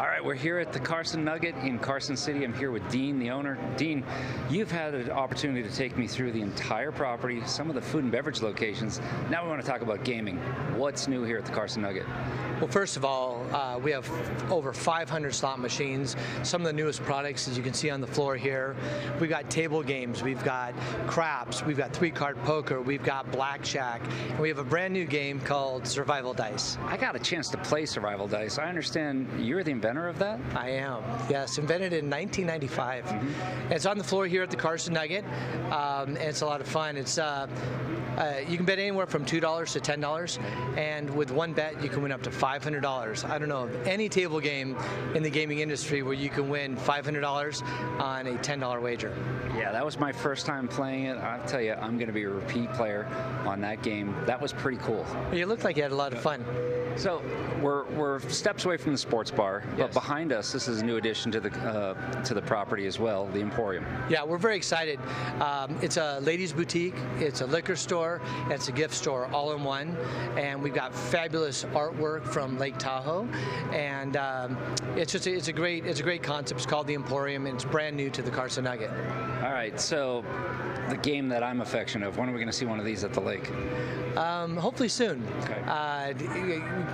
All right, we're here at the Carson Nugget in Carson City. I'm here with Dean, the owner. Dean, you've had an opportunity to take me through the entire property, some of the food and beverage locations. Now we want to talk about gaming. What's new here at the Carson Nugget? Well, first of all, uh, we have over 500 slot machines. Some of the newest products, as you can see on the floor here, we've got table games, we've got craps, we've got three-card poker, we've got blackjack, and we have a brand new game called Survival Dice. I got a chance to play Survival Dice. I understand you're the inventor of that? I am, yes. Invented in 1995. Mm-hmm. It's on the floor here at the Carson Nugget, um, and it's a lot of fun. It's uh, uh, you can bet anywhere from two dollars to ten dollars, and with one bet you can win up to five hundred dollars. I don't know of any table game in the gaming industry where you can win five hundred dollars on a ten dollar wager. Yeah, that was my first time playing it. I'll tell you, I'm going to be a repeat player on that game. That was pretty cool. You looked like you had a lot of fun. So we're, we're steps away from the sports bar, Yes. but behind us, this is a new addition to the uh, to the property as well, the Emporium. Yeah, we're very excited. Um, it's a ladies' boutique, it's a liquor store, it's a gift store all in one. And we've got fabulous artwork from Lake Tahoe, and um, it's just a, it's a great it's a great concept. It's called the Emporium, and it's brand new to the Carson Nugget. All right, so the game that I'm affectionate of. When are we going to see one of these at the lake? Um, hopefully soon. Okay. Uh,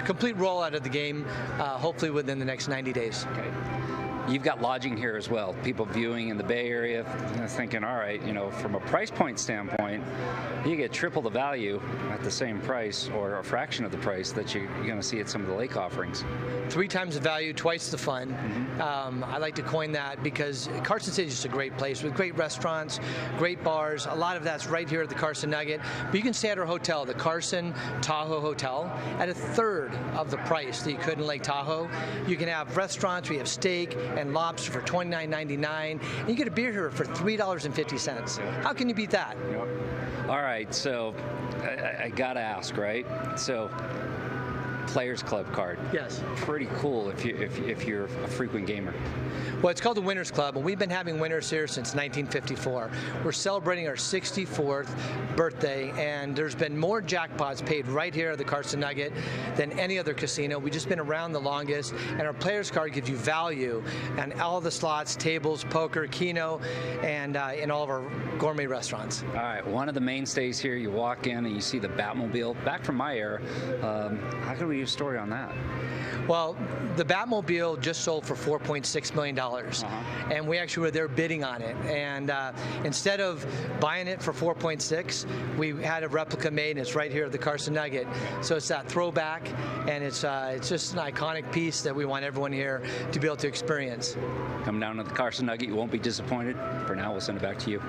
complete rollout of the game, uh, hopefully within the next 90 days. Okay. You've got lodging here as well. People viewing in the Bay Area thinking, all right, you know, from a price point standpoint, you get triple the value at the same price or a fraction of the price that you're going to see at some of the lake offerings. Three times the value, twice the fun. Mm-hmm. Um, I like to coin that because Carson City is just a great place with great restaurants, great bars. A lot of that's right here at the Carson Nugget. But you can stay at our hotel, the Carson Tahoe Hotel, at a third of the price that you could in Lake Tahoe. You can have restaurants, we have steak and lobster for $29.99, and you get a beer here for $3.50. How can you beat that? All right, so I- I, I got to ask, right? So, Players Club card. Yes. Pretty cool if, you, if, if you're a frequent gamer. Well, it's called the Winners Club, and we've been having winners here since 1954. We're celebrating our 64th birthday, and there's been more jackpots paid right here at the Carson Nugget than any other casino. We've just been around the longest, and our players card gives you value on all the slots, tables, poker, keno, and uh, in all of our gourmet restaurants. All right, one of the mainstays here, you walk in and you see the Batmobile. Back from my era, um, how can we use a story on that? Well, the Batmobile just sold for $4.6 million, and we actually were there bidding on it. And uh, instead of buying it for 4.6, we had a replica made, and it's right here at the Carson Nugget. So it's that throwback, and it's uh, it's just an iconic piece that we want everyone here to be able to experience. Come down to the Carson Nugget, you won't be disappointed. For now, we'll send it back to you.